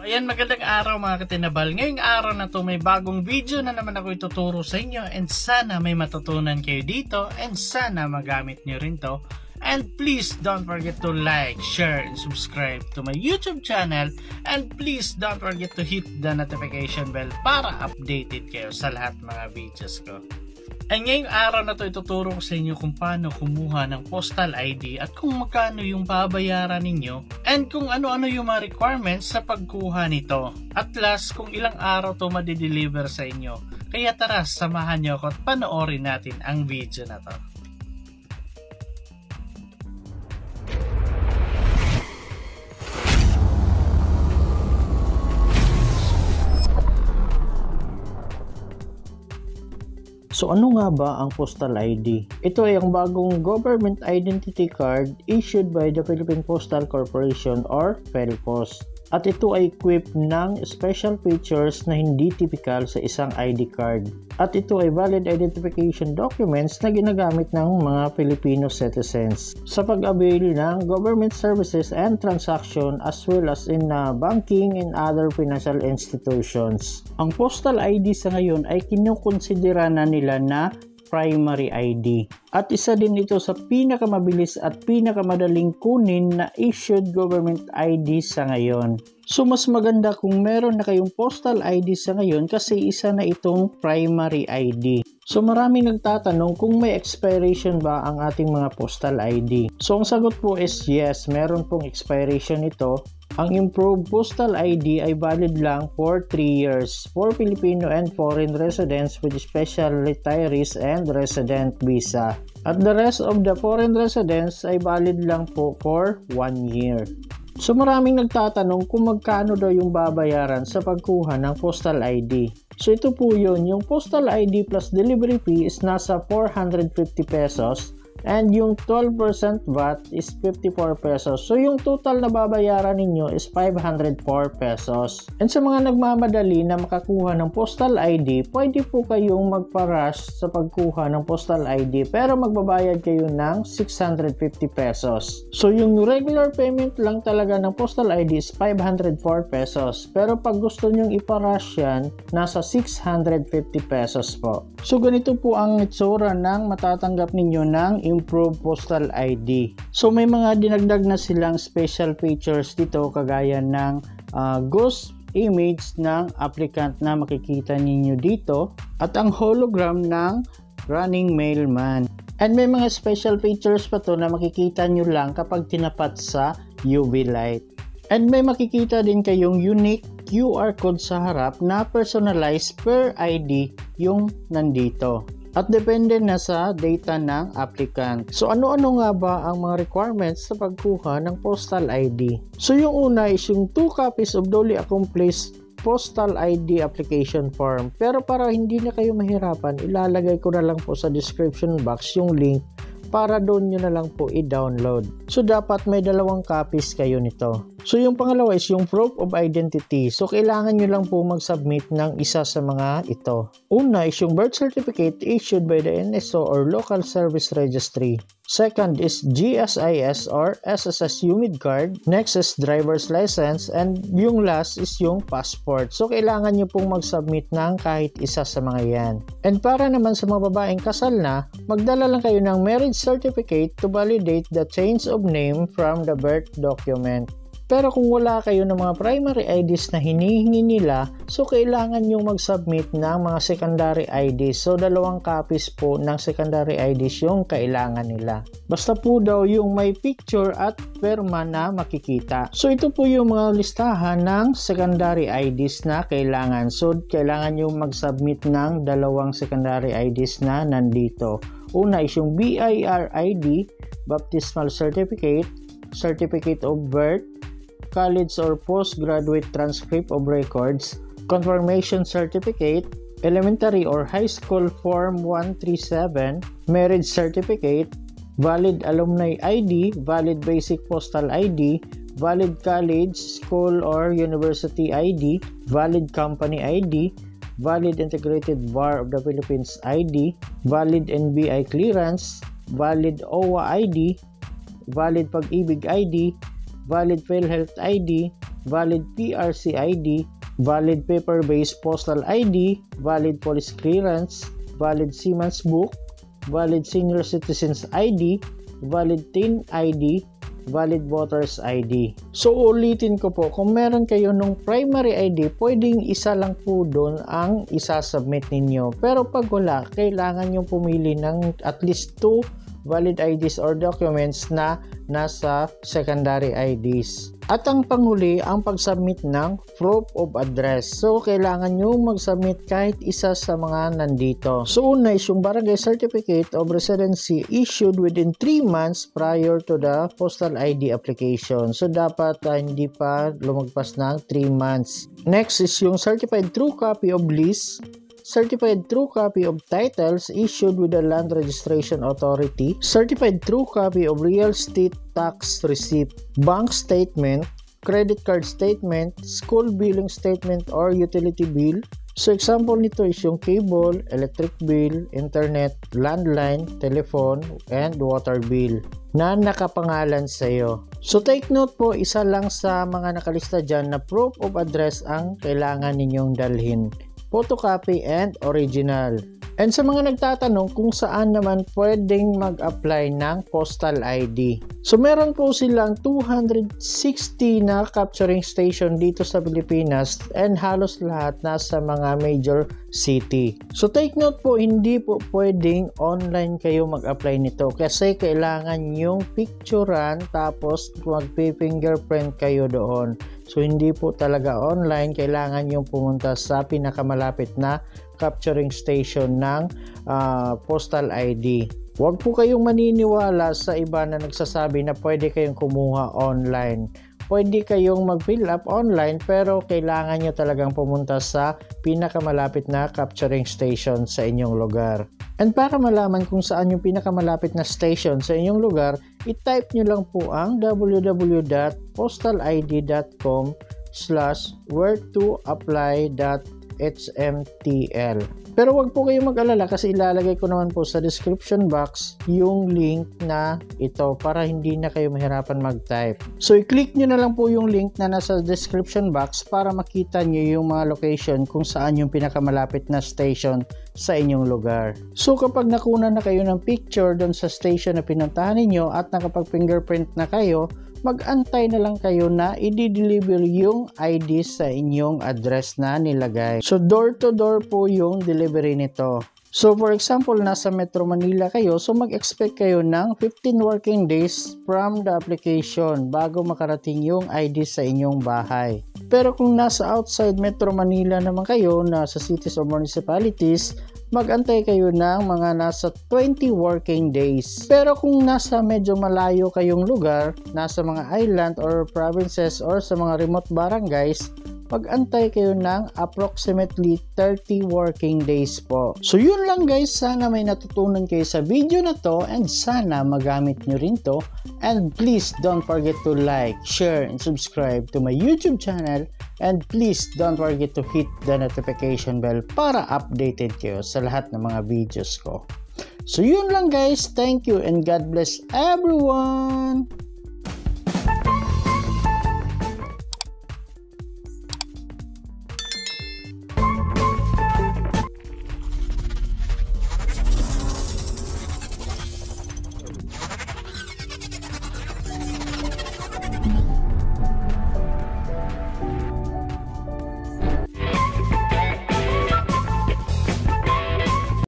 So ayan, magandang araw mga katinabal. Ngayong araw na to may bagong video na naman ako ituturo sa inyo and sana may matutunan kayo dito and sana magamit nyo rin to. And please don't forget to like, share, and subscribe to my YouTube channel. And please don't forget to hit the notification bell para updated kayo sa lahat mga videos ko. And ngayong araw na to ituturo ko sa inyo kung paano kumuha ng postal ID at kung magkano yung babayaran ninyo and kung ano-ano yung mga requirements sa pagkuha nito. At last, kung ilang araw to madideliver sa inyo. Kaya tara, samahan nyo ako at panoorin natin ang video na to. So ano nga ba ang postal ID? Ito ay ang bagong government identity card issued by the Philippine Postal Corporation or PhilPost. At ito ay equipped ng special features na hindi typical sa isang ID card. At ito ay valid identification documents na ginagamit ng mga Filipino citizens sa pag-avail ng government services and transaction as well as in uh, banking and other financial institutions. Ang postal ID sa ngayon ay kinukonsidera na nila na primary ID. At isa din ito sa pinakamabilis at pinakamadaling kunin na issued government ID sa ngayon. So mas maganda kung meron na kayong postal ID sa ngayon kasi isa na itong primary ID. So maraming nagtatanong kung may expiration ba ang ating mga postal ID. So ang sagot po is yes, meron pong expiration ito ang improved postal ID ay valid lang for 3 years for Filipino and foreign residents with special retirees and resident visa. At the rest of the foreign residents ay valid lang po for 1 year. So maraming nagtatanong kung magkano daw yung babayaran sa pagkuha ng postal ID. So ito po yun, yung postal ID plus delivery fee is nasa 450 pesos And yung 12% VAT is 54 pesos. So yung total na babayaran ninyo is 504 pesos. And sa mga nagmamadali na makakuha ng postal ID, pwede po kayong magparush sa pagkuha ng postal ID pero magbabayad kayo ng 650 pesos. So yung regular payment lang talaga ng postal ID is 504 pesos. Pero pag gusto nyong iparush yan, nasa 650 pesos po. So ganito po ang itsura ng matatanggap ninyo ng improve postal ID. So may mga dinagdag na silang special features dito kagaya ng uh, ghost image ng applicant na makikita ninyo dito at ang hologram ng running mailman. And may mga special features pa to na makikita nyo lang kapag tinapat sa UV light. And may makikita din kayong unique QR code sa harap na personalized per ID yung nandito at depende na sa data ng applicant. So ano-ano nga ba ang mga requirements sa pagkuha ng postal ID? So yung una is yung 2 copies of duly accomplished postal ID application form. Pero para hindi na kayo mahirapan, ilalagay ko na lang po sa description box yung link para doon nyo na lang po i-download. So dapat may dalawang copies kayo nito. So yung pangalawa is yung proof of identity. So kailangan nyo lang po mag-submit ng isa sa mga ito. Una is yung birth certificate issued by the NSO or Local Service Registry. Second is GSIS or SSS UMID card. Next is driver's license. And yung last is yung passport. So, kailangan nyo pong mag-submit ng kahit isa sa mga yan. And para naman sa mga babaeng kasal na, magdala lang kayo ng marriage certificate to validate the change of name from the birth document. Pero kung wala kayo ng mga primary IDs na hinihingi nila, so kailangan nyo mag-submit ng mga secondary IDs. So dalawang copies po ng secondary IDs yung kailangan nila. Basta po daw yung may picture at perma na makikita. So ito po yung mga listahan ng secondary IDs na kailangan. So kailangan nyo mag-submit ng dalawang secondary IDs na nandito. Una is yung BIR ID, Baptismal Certificate, Certificate of Birth, college or postgraduate transcript of records, confirmation certificate, elementary or high school form 137, marriage certificate, valid alumni ID, valid basic postal ID, valid college, school or university ID, valid company ID, valid integrated bar of the Philippines ID, valid NBI clearance, valid OWA ID, valid pag-ibig ID, valid PhilHealth ID, valid PRC ID, valid paper-based postal ID, valid police clearance, valid Siemens book, valid senior citizens ID, valid TIN ID, valid voters ID. So ulitin ko po, kung meron kayo nung primary ID, pwedeng isa lang po doon ang isasubmit ninyo. Pero pag wala, kailangan nyo pumili ng at least 2 valid IDs or documents na nasa secondary IDs. At ang panghuli, ang pag-submit ng proof of address. So, kailangan nyo mag-submit kahit isa sa mga nandito. So, una is yung Barangay Certificate of Residency issued within 3 months prior to the postal ID application. So, dapat uh, hindi pa lumagpas ng 3 months. Next is yung Certified True Copy of Lease certified true copy of titles issued with the Land Registration Authority, certified true copy of real estate tax receipt, bank statement, credit card statement, school billing statement or utility bill. So example nito is yung cable, electric bill, internet, landline, telephone, and water bill na nakapangalan sa iyo. So take note po, isa lang sa mga nakalista dyan na proof of address ang kailangan ninyong dalhin photocopy and original. And sa mga nagtatanong kung saan naman pwedeng mag-apply ng postal ID. So meron po silang 260 na capturing station dito sa Pilipinas and halos lahat nasa mga major city. So take note po, hindi po pwedeng online kayo mag-apply nito kasi kailangan yung picturean tapos mag-fingerprint kayo doon. So hindi po talaga online, kailangan yung pumunta sa pinakamalapit na capturing station ng uh, postal ID. Huwag po kayong maniniwala sa iba na nagsasabi na pwede kayong kumuha online. Pwede kayong mag-fill up online pero kailangan nyo talagang pumunta sa pinakamalapit na capturing station sa inyong lugar. And para malaman kung saan yung pinakamalapit na station sa inyong lugar, i-type nyo lang po ang www.postalid.com slash where to apply.com HMTL. Pero wag po kayong mag-alala kasi ilalagay ko naman po sa description box yung link na ito para hindi na kayo mahirapan mag-type. So i-click nyo na lang po yung link na nasa description box para makita nyo yung mga location kung saan yung pinakamalapit na station sa inyong lugar. So kapag nakuna na kayo ng picture doon sa station na pinuntahan ninyo at nakapag fingerprint na kayo, mag-antay na lang kayo na i-deliver yung ID sa inyong address na nilagay. So door to door po yung delivery nito. So for example, nasa Metro Manila kayo, so mag-expect kayo ng 15 working days from the application bago makarating yung ID sa inyong bahay. Pero kung nasa outside Metro Manila naman kayo, nasa cities or municipalities, magantay kayo ng mga nasa 20 working days. Pero kung nasa medyo malayo kayong lugar, nasa mga island or provinces or sa mga remote barangays, mag-antay kayo ng approximately 30 working days po. So yun lang guys, sana may natutunan kayo sa video na to and sana magamit nyo rin to. And please don't forget to like, share, and subscribe to my YouTube channel And please don't forget to hit the notification bell para updated kayo sa lahat ng mga videos ko. So yun lang guys. Thank you and God bless everyone.